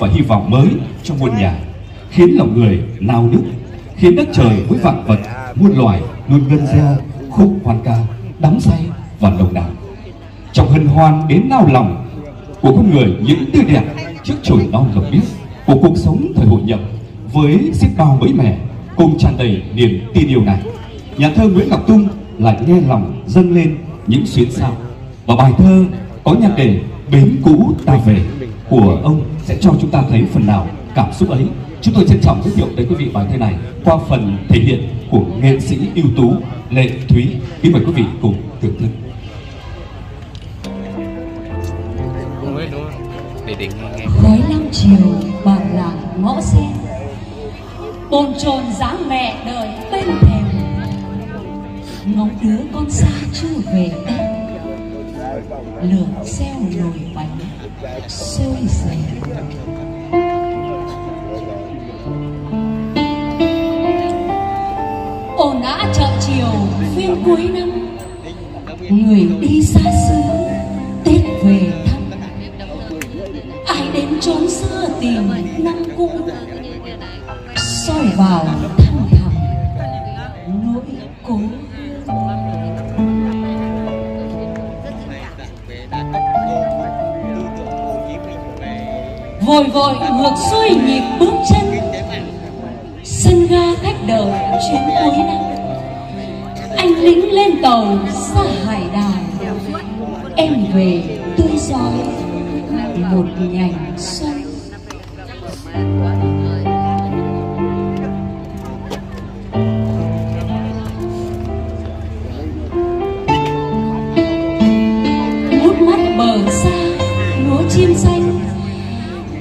và hy vọng mới cho muôn nhà, khiến lòng người nao nức, khiến đất trời với vạn vật, muôn loài luôn ngân reo, khúc hoan ca, đắm say và nồng nàn. Trong hân hoan đến nao lòng của con người những tươi đẹp trước chồi non lộc biếc của cuộc sống thời hội nhập với xiết bao mới mẻ cùng tràn đầy niềm tin yêu này nhà thơ Nguyễn Ngọc Tung lại nghe lòng dâng lên những xuyến sao và bài thơ có nhạc đề bến cũ ta về của ông sẽ cho chúng ta thấy phần nào cảm xúc ấy. Chúng tôi trân trọng giới thiệu tới quý vị bài thơ này qua phần thể hiện của nghệ sĩ ưu tú Lệ Thúy. Kính mời quý vị cùng thưởng thức. Khói năm chiều bản làng ngõ sen bồn chồn dáng mẹ đợi bên thềm. Ngóng đứa con xa chưa về em lượng xeo nồi bánh sôi dày ồn ã chợ chiều phiên cuối năm. Người đi xa xứ, tết về thăm. Ai đến trốn xưa tìm năm cũ. Soi vào thăm thẳm, nỗi cố vội vội ngược xuôi nhịp bước chân. Sân ga khách đợi chuyến cuối năm anh lính lên tàu xa hải đảo. Em về tươi giói một nhành xuân.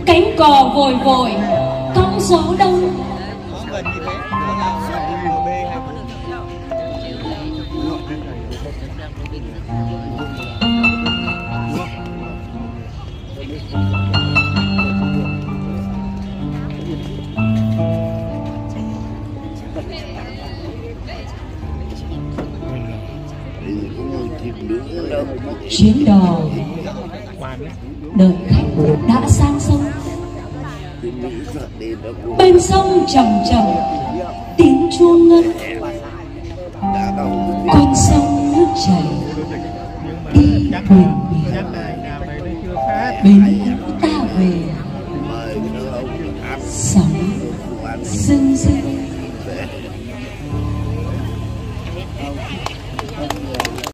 Cánh cò vội vội cong gió đông. Chuyến đò bên sông trầm trầm, tiếng chuông ngân con sông nước chảy, đi thuyền biển bình.